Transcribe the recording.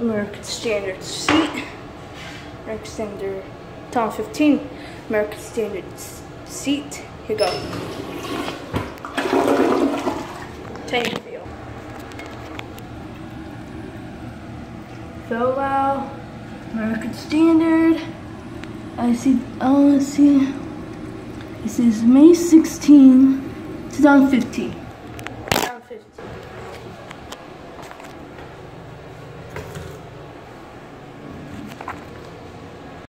American Standard seat. American Standard 15 American Standard seat. Here you go. Tank feel. Fill out. American Standard. I see, oh, let's see. This is May 16, 2015.